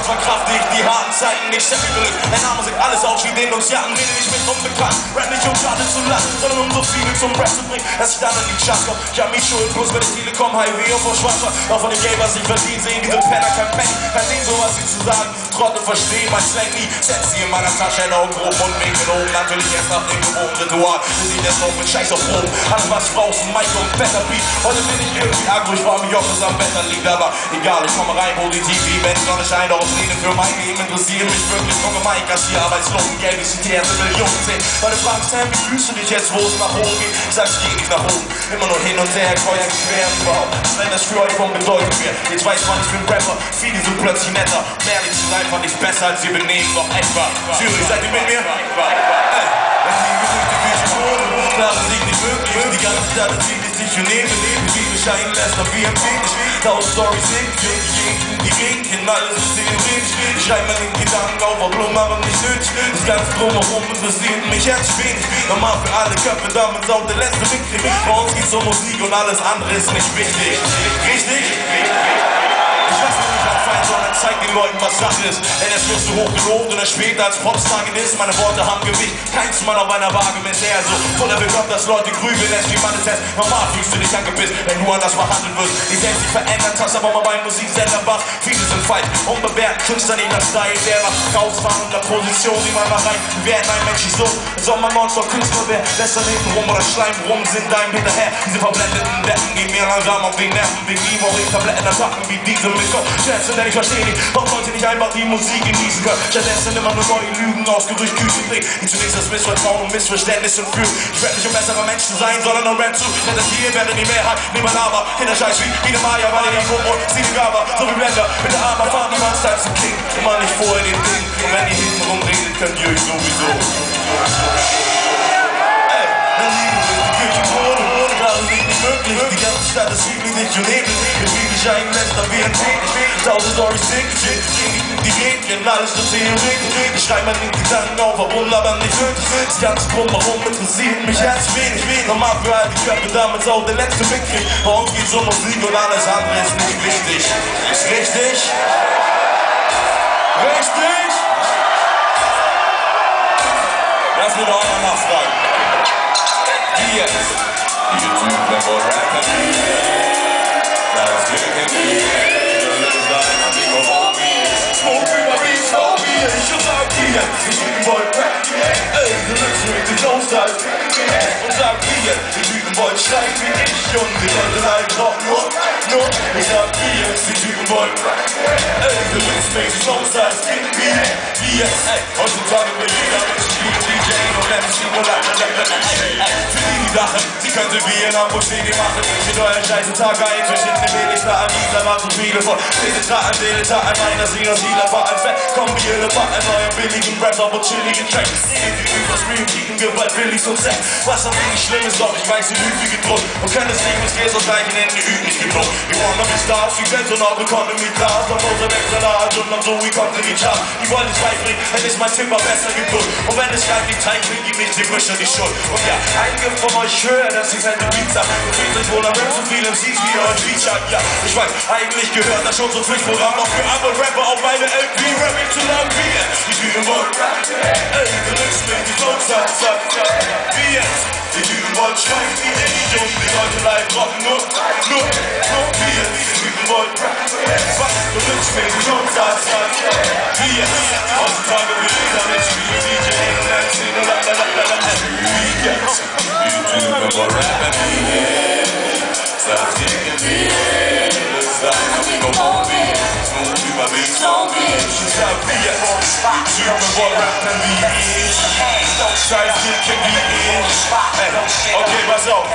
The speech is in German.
Sonst verkrafte ich die harten Zeiten nicht. Glück, mein Name singt alles auf wie den uns Jahren. Rede nicht mit unbekannt, rap nicht um gerade zu lachen, sondern um so viele zum Rap zu bringen, dass ich dann in die Charts komm. Ich hab mich schuld, plus bei der Telekom Highway und vor Schwarzer. Auch von dem Geld, was ich verdient, sehen diese Penner kein Penny. Kein Ding, so was sie zu sagen. Trottel verstehen mein Slang nie. Setz sie in meiner Tasche, in Augen grob und Winkel oben. Natürlich erst nach dem gewohnten Ritual. Wir sehen jetzt noch mit Scheiß auf Proben. Alles was ich brauch, ein Mic und Better Beat. Heute bin ich irgendwie agro, ich war mir Joch, am Wetter liegt, aber egal, ich komme rein, hol die TV, wenn die Sonne scheint, auf Szene für mein Leben interessieren mich wirklich junge Mike, kassier Arbeitslohn, Geld, ich die erste Million sehen. Weil du fragst, Sam, wie fühlst du dich jetzt, wo es nach oben geht? Ich sag, ich geh nicht nach oben, immer nur hin und her, und quer überhaupt. Wenn das für euch von Bedeutung wäre, jetzt weiß man, ich bin Rapper, viele sind plötzlich netter. Mehr nicht zu sein, fand ich besser, als sie benehmen, doch etwa. Zürich, seid ihr mit mir? Klare Sieg nicht. Die ganze Stadt ist sich und neben, wie bescheiden lässt, wie empfindlich. Tausend Storys sind, die Gegend, die Gegend, alles ist theoretisch. Ich schreibe meinen Gedanken auf, auf Blumen, aber nicht nötig. Das ganze Drumherum interessiert mich jetzt wenig. Normal für alle Köpfe, damit auch der letzte Mitkrieg. Bei uns geht's um Musik und alles andere ist nicht wichtig. Richtig? Ich lass mich nicht abfallen, sondern zeig den Leuten, was Sache ist. Es wirst du hoch gelobt und er später als Popstar genießt. Meine Worte haben Gewicht, keins Mann auf einer Waage mit eher so voller Bekommt, dass Leute grübeln lässt, wie man es lässt. Normal fühlst du dich angepisst, wenn du anders behandelt wirst. Die selbst dich verändert hast, aber mal beim Musiksender wach. Viele sind falsch, unbewährt, Künstler nicht nach Style, der nach rausfahrender Position, die man mal rein. Werden ein Mensch so, soll man nonstop Künstler werden, lässt er hinten rum oder Schleim rum, sind deinem hinterher. Diese verblendeten Deppen gehen mir langsam auf den Nerven, wegen ihm auch ich Tabletten attacken wie diese mit Kopf. Schätzen, denn ich verstehe nicht, warum Leute nicht einfach die Musik genießen können. Stattdessen immer nur neue Lügen aus Gerücht Küchen bringen, die zunächst das Missvertrauen und Missverständnisse führen. Ich werde nicht um besserer Mensch zu sein, sondern um Rap zu. Denn das hier werde die Mehrheit, niemand aber. Hinter Scheiß wie Ine Maya, ich sie die Gaber, so wie Blender. Mit der Arme fahren die Monster zum King. Immer nicht vor in den Ding. Und wenn ihr hinten rumredet, könnt ihr euch sowieso. Ey, dann liegen wir die Kirche Tode. Klare Sieg nicht möglich. Die ganze Stadt ist üblich, nicht und neblig. Mit wie bescheiden lässt, wie ein Täglich. Tausend Storys sind die Gegend, alles nur Theorie. Ich schreibe meinen Gedanken auf, obwohl aber nicht nötig. Das ganze Drumherum interessiert mich ganz wenig. Normal für all die Köpfe, damals auch der letzte Mitkrieg. Bei uns geht's um Musik und alles andere ist nicht wichtig. Ist richtig? Richtig? Mich doch mir. Mir, mir Typen wollen schreien wie mir jetzt, heutzutage will jeder Mensch spielen, DJ und MC und für die die lachen, sie könnte wie in Wege machen, mit euren scheißen Tag ein, verschiedene Billigster an dieser waren so viele von, Penetraten, Deletaten, meiner Singer, Dealer war ein Fett, kombinierte Partner, neue billigen Raps, aber chilligen Tracks. Sehen die über Stream, kicken Gewalt, billig und Sex. Was am wenig ist, doch ich weiß, die Lüge gedruckt. Und kann es nicht mit Gläser gleichen Händen geübt, nicht genug. Wir wollen noch Stars, wie Geld und auch Economy Class. Auf unser Wechselart und dann so wie kommt in die Chart. Die wollen es beibringen, hätte es mein Timber besser gedrückt. Und wenn es gleich nicht zeigt, bringt ihm nicht die Wischer die Schuld. Und ja, einige von euch hören, dass ich seine hab. Und fühlt euch wohl am so viele MCs wie ihr euch featured. Ja, ich weiß, eigentlich gehört das schon so Pflichtprogramm auch für andere Rapper auf meine LP Rap ich zu lang wie jetzt. Die Typen wollen ey, du nützt mir die Todszeit, zack, wie jetzt. Die Typen wollen schreien wie ich und die Leute leiden rocken nur, nur, nur jetzt. Die Typen wollen Typen wollen rappen wie jetzt. Sag dir wie jetzt, sag mir, warum wie jetzt. Über mich, warum wie jetzt. Ich sag wie jetzt. Die Typen wollen rappen wie ich. Scheiß Dicken wie ich. Ey, okay, pass auf.